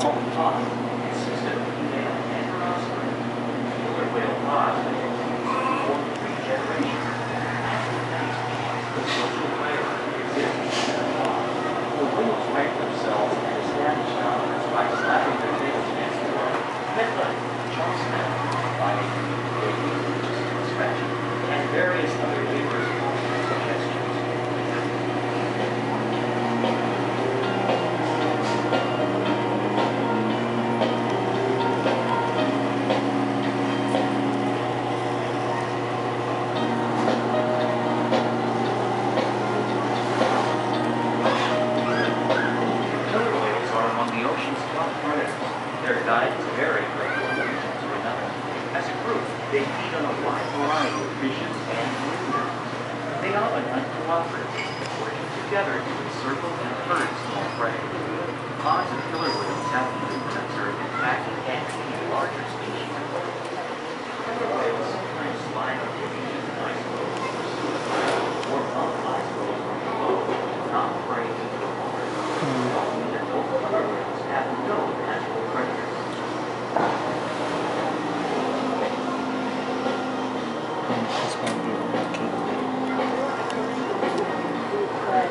操 their diet is very from one region to another. As a group, they feed on a wide variety of fishes and mammals. They often hunt cooperatively, working together to encircle and herd small prey. Ponds of killer whales have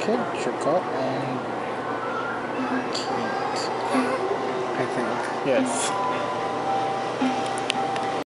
Kid, trick and. I think. Yes.